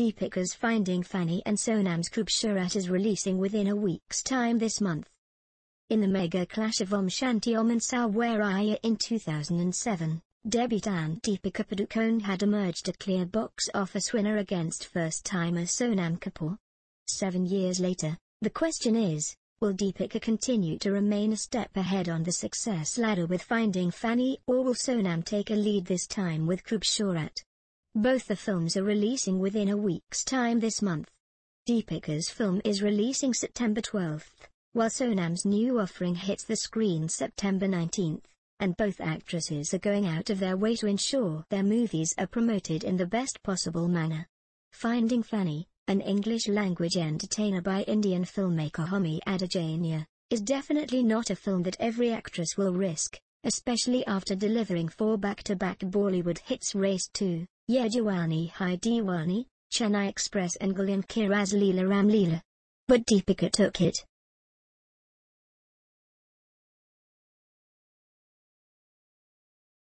Deepika's Finding Fanny and Sonam's Khoobsurat is releasing within a week's time this month. In the mega clash of Om Shanti Om and Sawariya in 2007, debutant Deepika Padukone had emerged a clear box office winner against first-timer Sonam Kapoor. Seven years later, the question is, will Deepika continue to remain a step ahead on the success ladder with Finding Fanny or will Sonam take a lead this time with Khoobsurat? Both the films are releasing within a week's time this month. Deepika's film is releasing September 12th, while Sonam's new offering hits the screen September 19th, and both actresses are going out of their way to ensure their movies are promoted in the best possible manner. Finding Fanny, an English-language entertainer by Indian filmmaker Homi Adajania, is definitely not a film that every actress will risk, especially after delivering four back-to-back Bollywood hits Race 2, Ye Jawani Hai Deewani, Chennai Express and Goliyon Ki Raasleela Ram. But Deepika took it.